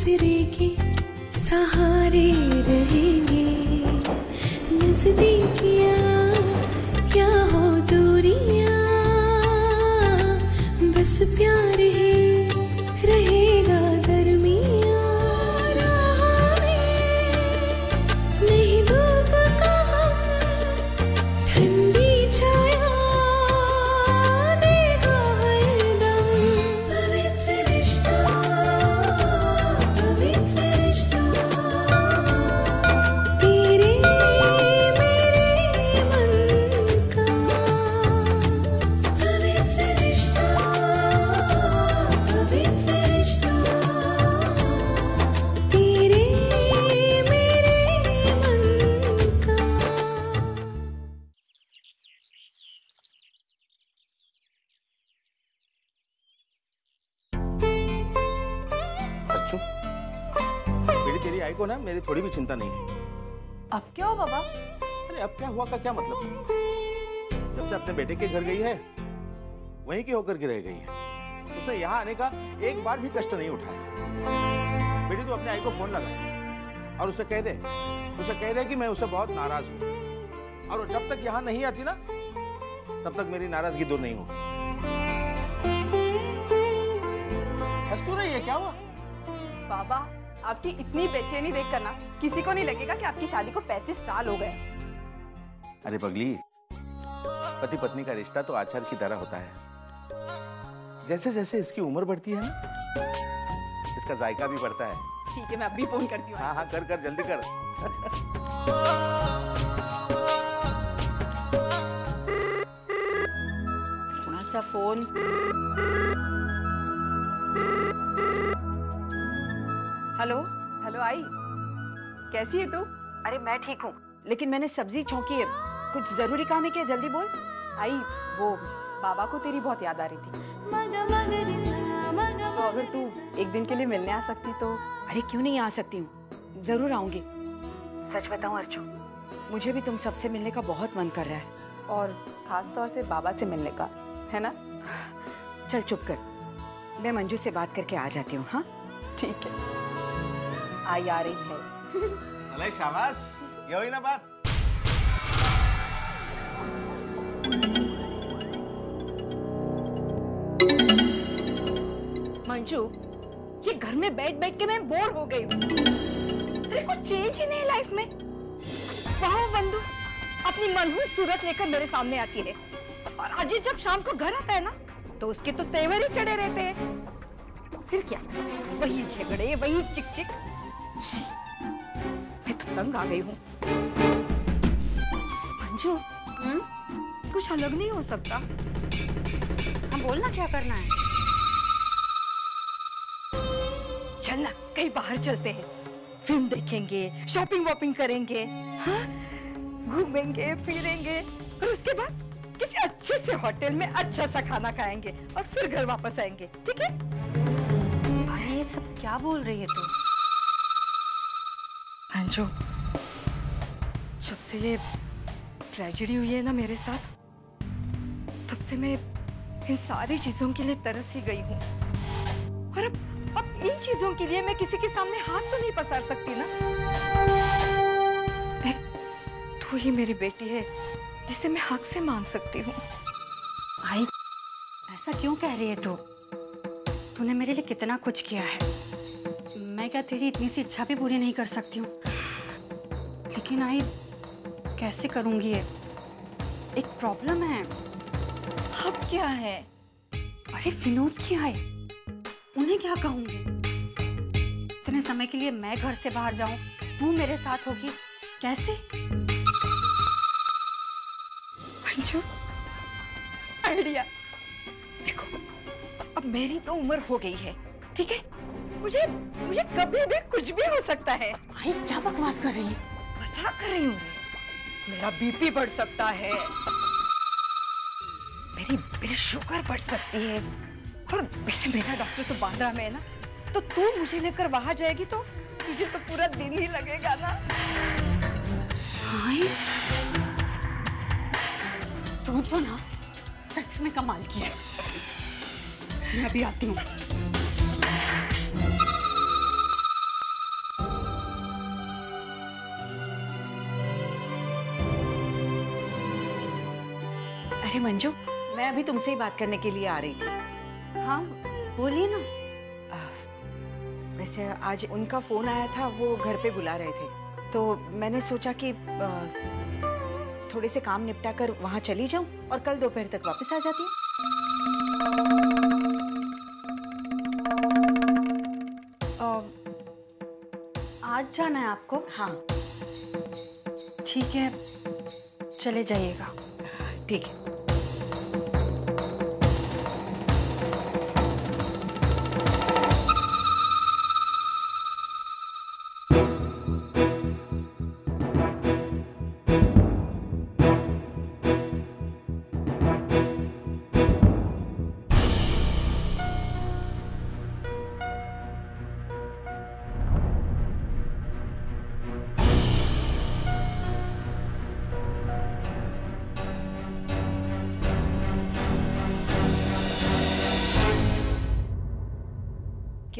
आसरे के सहारे रहेंगे। नजदीकियाँ थोड़ी भी चिंता नहीं है। अब क्या हो बाबा? अरे अब क्या हुआ का क्या मतलब? जब से अपने बेटे के घर गई है वहीं की होकर के रह गई है। उसने यहाँ आने का एक बार भी कष्ट नहीं उठाया। बेटी तू अपने आई को फ़ोन लगा और उसे कह दे। उसे कह दे कि मैं उसे बहुत नाराज़ हूँ। और जब तक यहाँ नहीं आती ना तब तक मेरी नाराज़गी दूर नहीं होगी। हंस क्यों रही है क्या हुआ? बाबा आपकी इतनी बेचैनी देख कर ना किसी को नहीं लगेगा कि आपकी शादी को 35 साल हो गए। अरे पगली पति पत्नी का रिश्ता तो आचार की तरह होता है। जैसे जैसे इसकी उम्र बढ़ती है ना इसका जायका भी बढ़ता है। ठीक है मैं अभी फ़ोन करती हूँ। हाँ हाँ कर कर जल्दी कर। कोणाचा फ़ोन। हेलो? हेलो आई। कैसी है तू? अरे मैं ठीक हूँ। लेकिन मैंने सब्ज़ी छौंकी है। कुछ ज़रूरी काम है क्या? जल्दी बोल। आई वो बाबा को तेरी बहुत याद आ रही थी। तो अगर तू एक दिन के लिए मिलने आ सकती तो? अरे क्यों नहीं आ सकती हूँ? ज़रूर आऊँगी। सच बताऊँ अर्चू मुझे भी तुम सबसे मिलने का बहुत मन कर रहा है। और खास तौर से बाबा से मिलने का है ना? चल चुप कर। मैं मंजू से बात करके आ जाती हूँ हाँ? ठीक है। आई आ रही है। अरे शाबाश ये हुई ना बात? मंजू ये घर में बैठ बैठ के मैं बोर हो गई अरे कुछ चेंज ही नहीं लाइफ में। वाह बंधु अपनी मनहूस सूरत लेकर मेरे सामने आती है। और अजीत जब शाम को घर आता है ना तो उसके तो तेवर ही चढ़े रहते हैं। फिर क्या? वही झगड़े वही चिक चिक मैं तो तंग आ गई हूँ। मंजू कुछ अलग नहीं हो सकता। हम बोलना क्या करना है? चल ना कहीं बाहर चलते हैं। फ़िल्म देखेंगे शॉपिंग वॉपिंग करेंगे हाँ? घूमेंगे फिरेंगे और उसके बाद किसी अच्छे से होटल में अच्छा सा खाना खाएँगे और फिर घर वापस आएँगे ठीक है? अरे ये सब क्या बोल रही है तू? अंजू, जब से ये ट्रेजेडी हुई है ना मेरे साथ, तब से मैं इन सारी चीज़ों के लिए तरस ही गई हूँ। और अब अब इन चीज़ों के लिए मैं किसी के सामने हाथ तो नहीं पसार सकती ना। तू ही मेरी बेटी है, जिसे मैं हक से मांग सकती हूँ। भाई, ऐसा क्यों कह रही है तू? तूने मेरे लिए कितना कुछ किया है। मैं क्या तेरी इतनी सी इच्छा भी पूरी नहीं कर सकती हूँ? लेकिन आई कैसे करूँगी ये? एक प्रॉब्लम है। अब क्या है? अरे विनोद की आए उन्हें क्या कहूँगी? इतने समय के लिए मैं घर से बाहर जाऊँ तू मेरे साथ होगी। कैसे? अंजू आइडिया। देखो अब मेरी तो उम्र हो गई है ठीक है? मुझे मुझे कभी भी कुछ भी हो सकता है। भाई क्या बकवास कर रही है? मज़ाक कर रही हूँ मेरा बीपी बढ़ सकता है। मेरी मेरी शुगर बढ़ सकती है। और वैसे मेरा डॉक्टर तो बांद्रा में है ना। तो तू मुझे लेकर वहाँ जाएगी तो तुझे तो पूरा दिन ही लगेगा ना। भाई तू तो ना सच में कमाल की है। मैं अभी आती हूँ। अरे मंजू? मैं अभी तुमसे ही बात करने के लिए आ रही थी। हाँ बोलिए ना। वैसे आज उनका फ़ोन आया था वो घर पे बुला रहे थे। तो मैंने सोचा कि थोड़े से काम निपटा कर वहाँ चली जाऊँ और कल दोपहर तक वापस आ जाती हूँ। आज जाना है आपको? हाँ। ठीक है चले जाइएगा। ठीक है।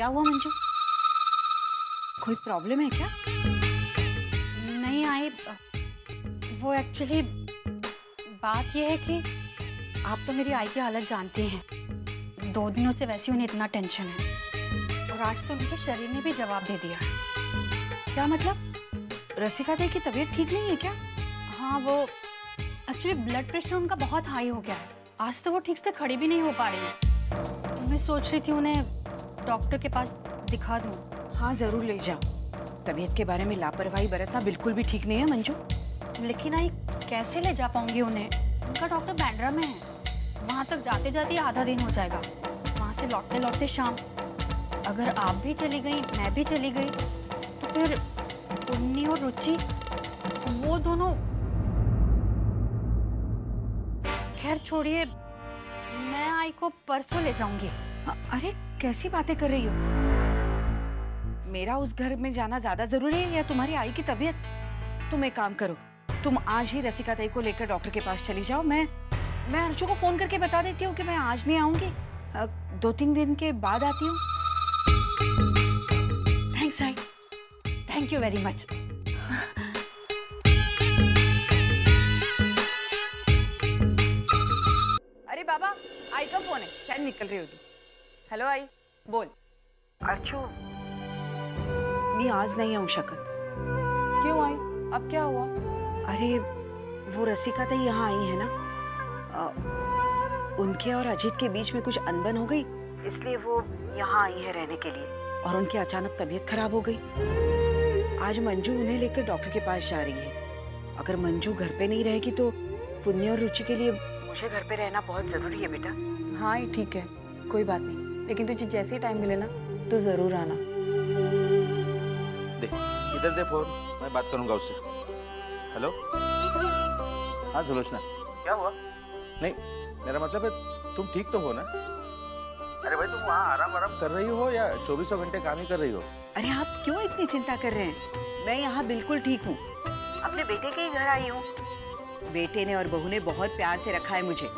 क्या हुआ मंजू? कोई प्रॉब्लम है क्या? नहीं आई। वो एक्चुअली बात ये है कि आप तो मेरी आई की हालत जानती हैं। दो दिनों से वैसे उन्हें इतना टेंशन है। और आज तो उनके शरीर ने भी जवाब दे दिया क्या मतलब? रसिका दी की तबीयत ठीक नहीं है क्या? हाँ वो एक्चुअली ब्लड प्रेशर उनका बहुत हाई हो गया है। आज तो वो ठीक से खड़ी भी नहीं हो पा रही है। तो मैं सोच रही थी उन्हें डॉक्टर के पास दिखा दूँ? हाँ ज़रूर ले जाओ। तबीयत के बारे में लापरवाही बरतना बिल्कुल भी ठीक नहीं है मंजू। लेकिन आई कैसे ले जा पाऊँगी उन्हें? उनका डॉक्टर बैंड्रा में है। वहाँ तक जाते जाते आधा दिन हो जाएगा। वहाँ से लौटते लौटते शाम। अगर आप भी चली गई मैं भी चली गई तो फिर पुन्नी और रुचि वो दोनों खैर छोड़िए मैं आई को परसों ले जाऊँगी। अरे कैसी बातें कर रही हो? मेरा उस घर में जाना ज़्यादा ज़रूरी है या तुम्हारी आई की तबीयत? तुम एक काम करो तुम आज ही रसिका तई को लेकर डॉक्टर के पास चली जाओ। मैं मैं अर्चू को फ़ोन करके बता देती हूँ कि मैं आज नहीं आऊँगी। दो तीन दिन के बाद आती हूँ। Thanks I thank you very much अरे बाबा आई का फ़ोन है। शायद निकल रही होगी। हेलो आई। बोल। अर्चू मी आज नहीं आऊ शकत। क्यों आई? अब क्या हुआ? अरे वो रसिका तो यहाँ आई है ना? अ, उनके और अजीत के बीच में कुछ अनबन हो गई इसलिए वो यहाँ आई है रहने के लिए। और उनकी अचानक तबीयत खराब हो गई। आज मंजू उन्हें लेकर डॉक्टर के पास जा रही है। अगर मंजू घर पे नहीं रहेगी तो पुण्य और रुचि के लिए मुझे घर पे रहना बहुत ज़रूरी है बेटा। हाँ ठीक है। कोई बात नहीं। लेकिन तुझे जैसे ही टाइम मिले ना तो ज़रूर आना। दे इधर दे फ़ोन मैं बात करूँगा उससे। हेलो हाँ सुलोचना। क्या हुआ? नहीं मेरा मतलब है तुम ठीक तो हो ना? अरे भाई तुम वहाँ आराम आराम कर रही हो या चौबीसों घंटे काम ही कर रही हो? अरे आप क्यों इतनी चिंता कर रहे हैं? मैं यहाँ बिल्कुल ठीक हूँ। अपने बेटे के ही घर आई हूँ। बेटे ने और बहू ने बहुत प्यार से रखा है मुझे।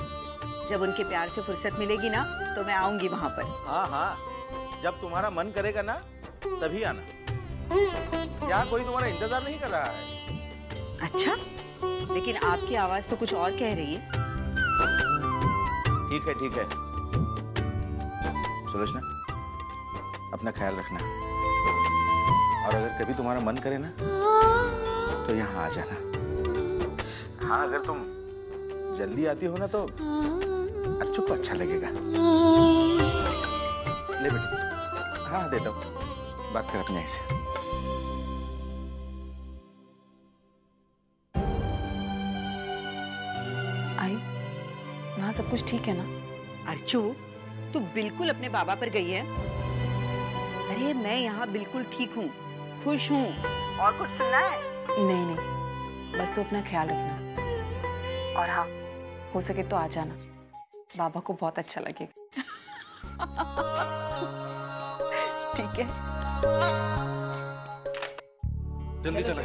जब उनके प्यार से फुर्सत मिलेगी ना तो मैं आऊँगी वहाँ पर। हाँ हाँ। जब तुम्हारा मन करेगा ना तभी आना। यहाँ कोई तुम्हारा इंतज़ार नहीं कर रहा है। अच्छा लेकिन आपकी आवाज़ तो कुछ और कह रही है। ठीक है ठीक है। सुलोचना अपना ख्याल रखना। और अगर कभी तुम्हारा मन करे ना तो यहाँ आ जाना। हाँ अगर तुम जल्दी आती हो ना तो अर्चू को अच्छा लगेगा। ले बेटी। हाँ देता हूँ बात कर अपने आई से। आई वहाँ सब कुछ ठीक है ना? अर्चू तू बिल्कुल अपने बाबा पर गई है? अरे मैं यहाँ बिल्कुल ठीक हूँ। खुश हूँ। और कुछ सुनना है? नहीं नहीं। बस तू अपना ख्याल रखना। और हाँ हो सके तो आ जाना। बाबा को बहुत अच्छा लगेगा ठीक है। जल्दी चले।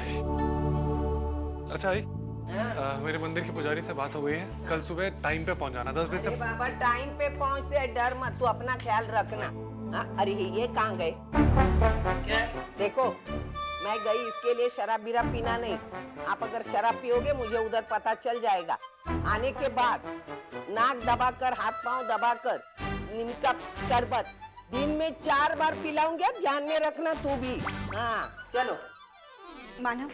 अच्छा आई अ, मेरे मंदिर के पुजारी से बात हो गई है। कल सुबह टाइम पे पहुँच जाना दस बजे से। बाबा टाइम पे पहुँचते हैं, डर मत तू अपना ख्याल रखना। हाँ, अरे ये कहाँ गए? क्या? देखो मैं गई, इसके लिए शराब बीरा पीना नहीं। आप अगर शराब पियोगे, मुझे उधर पता चल जाएगा। आने के बाद नाक दबाकर, हाथ पाँव दबाकर नीम का शरबत, दिन में चार बार पिलाऊँगी ध्यान में रखना तू भी। हाँ चलो। मानव,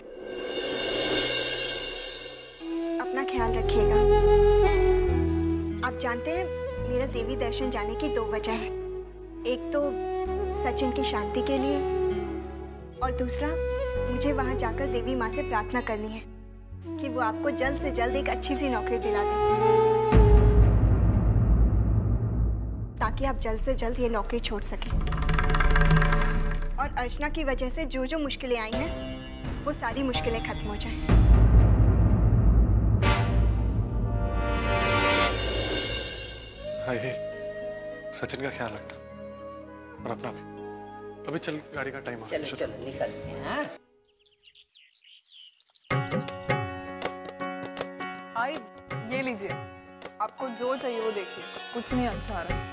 अपना ख्याल रखिएगा। आप जानते हैं, मेरा देवी दर्शन जाने की दो वजह है। एक तो सचिन की शांति के लिए और दूसरा, मुझे वहाँ जाकर देवी माँ से प्रार्थना करनी है कि वो आपको जल्द से जल्द एक अच्छी सी नौकरी दिला दें। ताकि आप जल्द से जल्द ये नौकरी छोड़ सकें। और अर्चना की वजह से जो जो मुश्किलें आई हैं, वो सारी मुश्किलें खत्म हो जाएँ। सचिन का ख्याल रखना और अपना भी। अभी चल गाड़ी का टाइम हो गया। चलो चलो। निकलते हैं हाँ? आई ये लीजिए। आपको जो चाहिए वो देखिए। कुछ नहीं अच्छा आ रहा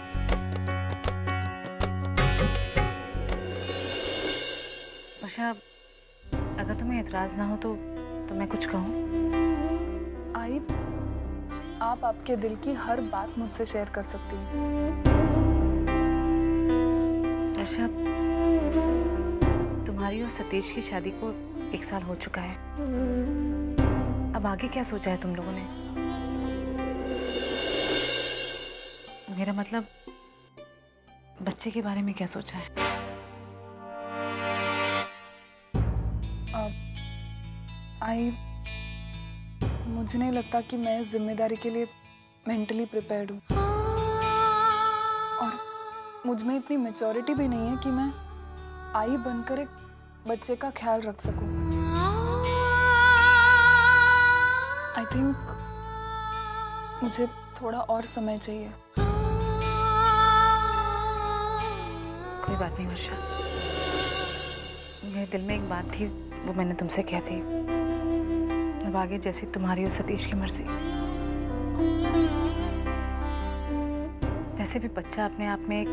उषा अगर तुम्हें एतराज़ ना हो तो तो मैं कुछ कहूँ। आई आप आपके दिल की हर बात मुझसे शेयर कर सकती हैं। वर्षा तुम्हारी और सतीश की शादी को एक साल हो चुका है। अब आगे क्या सोचा है तुम लोगों ने? मेरा मतलब बच्चे के बारे में क्या सोचा है? आई, मुझे नहीं लगता कि मैं इस ज़िम्मेदारी के लिए मेंटली प्रिपेयर्ड हूँ। और मुझमें इतनी मेचोरिटी भी नहीं है कि मैं आई बनकर एक बच्चे का ख्याल रख सकूँ। आई थिंक मुझे थोड़ा और समय चाहिए। कोई बात नहीं, वर्षा। मेरे दिल में एक बात थी, वो मैंने तुमसे कहा थी अब आगे जैसी तुम्हारी और सतीश की मर्ज़ी। वैसे भी बच्चा अपने आप में एक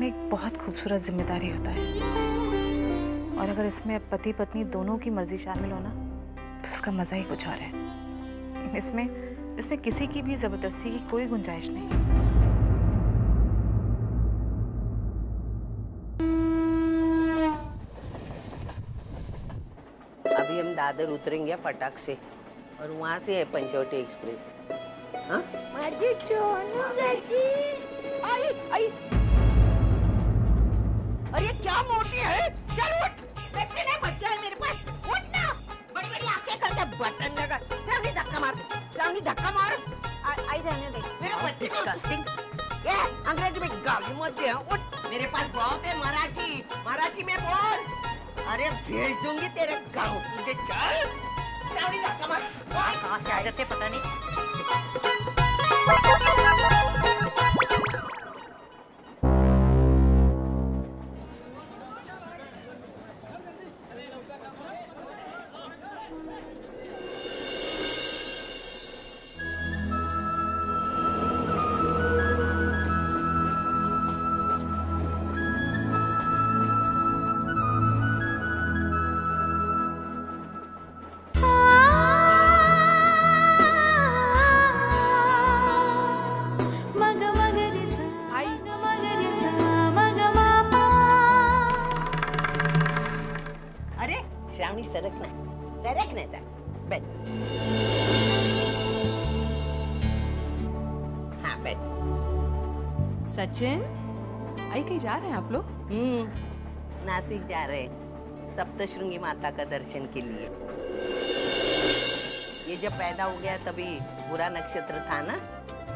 में एक बहुत खूबसूरत ज़िम्मेदारी होता है। और अगर इसमें पति पत्नी दोनों की मर्ज़ी शामिल होना तो उसका मज़ा ही कुछ और है। इसमें इसमें किसी की भी ज़बरदस्ती की कोई गुंजाइश नहीं। अभी हम दादर उतरेंगे फटाक से और वहाँ से है पंचवटी एक्सप्रेस। हाँ? अरे क्या मोटी है? चल उठ। बच्चे नहीं बच्चा है मेरे पास। उठ ना। बड़ी बड़ी आँखें करके बटन लगा। सामने धक्का मार। सामने धक्का मार। आई रहने दे। मेरे बच्चे को डिस्टिंग ये अंग्रेज़ी में गाली मत दे। हाँ? उठ। मेरे पास बहुत है मराठी। मराठी में बोल। अरे भेज दूँगी तेरे गाँव। मुझे चल। सामने धक्का मार। कहाँ से आ जाते पता नहीं। नासिक जा रहे हैं। सप्तशृंगी माता का दर्शन के लिए। ये जब पैदा हो गया तभी बुरा नक्षत्र था ना?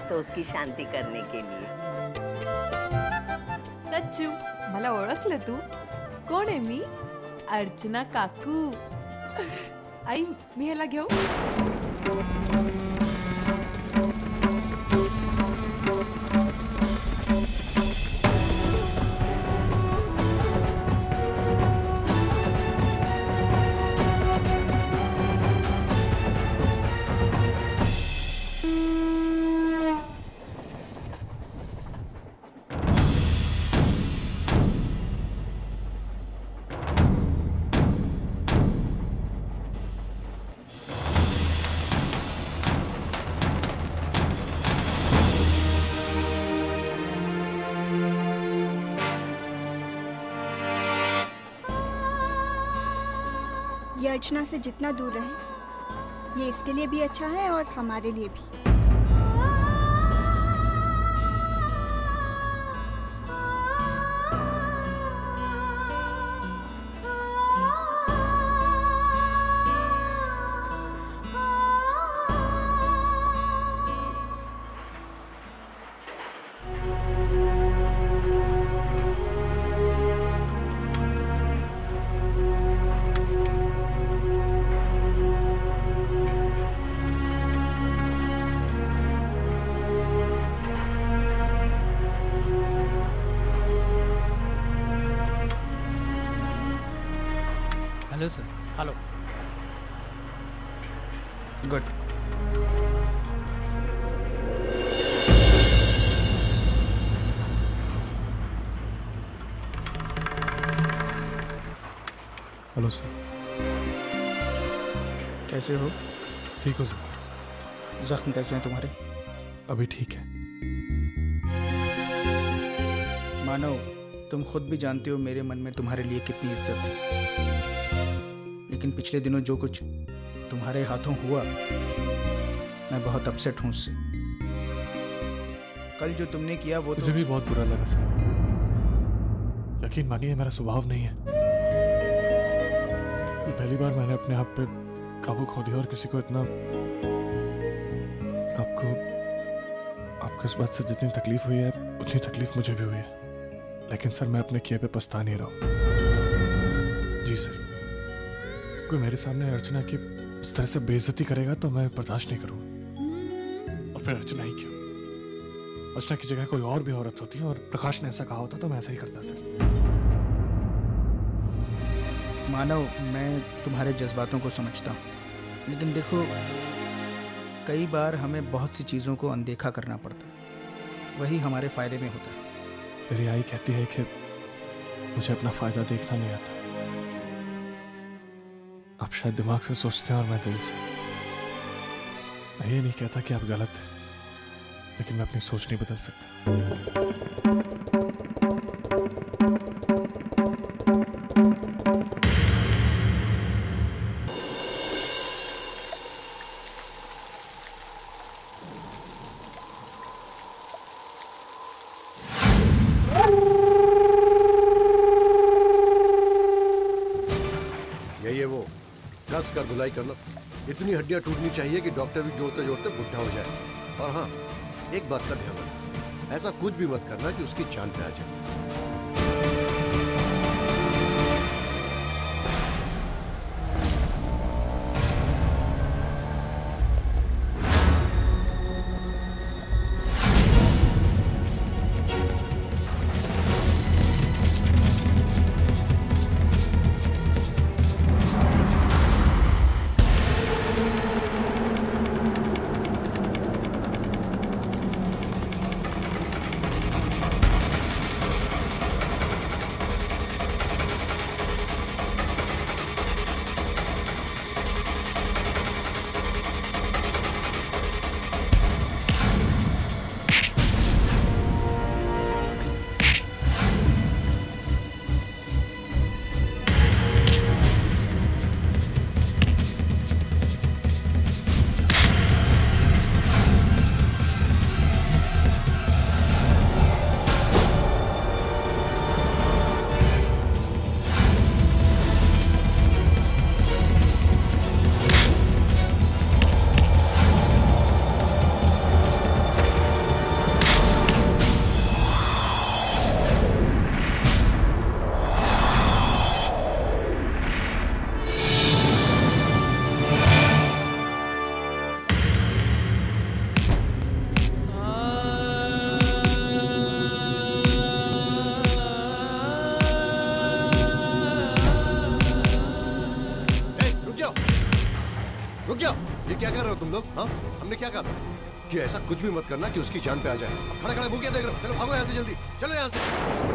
तो उसकी शांति करने के लिए। सच्चू, मला ओळखलं तू? कोण आहे मी? अर्चना काकू. आई, मी ह्याला घेऊ? अर्चना से जितना दूर रहें, ये इसके लिए भी अच्छा है और हमारे लिए भी। Hello sir. Hello. Good hello sir. कैसे हो? ठीक हो सर। जख्म कैसे हैं तुम्हारे? अभी ठीक है। मानो तुम खुद भी जानते हो मेरे मन में तुम्हारे लिए कितनी इज़्ज़त है। लेकिन पिछले दिनों जो कुछ तुम्हारे हाथों हुआ मैं बहुत अपसेट हूँ उससे। कल जो तुमने किया वो मुझे तो भी बहुत बुरा लगा सर। यकीन मानिए मेरा स्वभाव नहीं है। पहली बार मैंने अपने आप पे काबू खो दिया और किसी को इतना आपको आपको इस बात से जितनी तकलीफ़ हुई है उतनी तकलीफ़ मुझे भी हुई है। लेकिन सर, मैं अपने किए पे पछता नहीं रहा। जी सर। कोई मेरे सामने अर्चना की इस तरह से बेइज्जती करेगा तो मैं बर्दाश्त नहीं करूँगा। और फिर अर्चना ही क्यों? अर्चना की जगह कोई और भी औरत होती है और प्रकाश ने ऐसा कहा होता तो मैं ऐसा ही करता, सर। मानव, मैं तुम्हारे जज्बातों को समझता हूँ। लेकिन देखो, कई बार हमें बहुत सी चीज़ों को अनदेखा करना पड़ता वही हमारे फ़ायदे में होता है। मेरी आई कहती है कि मुझे अपना फ़ायदा देखना नहीं आता। आप शायद दिमाग से सोचते हैं और मैं दिल से। मैं ये नहीं कहता कि आप गलत हैं, लेकिन मैं अपनी सोच नहीं बदल सकता। कस कर लो इतनी हड्डियाँ टूटनी चाहिए कि डॉक्टर भी जोड़ते जोड़ते बुढ़ा हो जाए। और हाँ एक बात का ध्यान रखना ऐसा कुछ भी मत करना कि उसकी जान पे आ जाए। क्या कहा कि ऐसा कुछ भी मत करना कि उसकी जान पे आ जाए। खड़ा खड़े क्या देख रहे चलो, भागो यहाँ से जल्दी। चलो यहाँ से।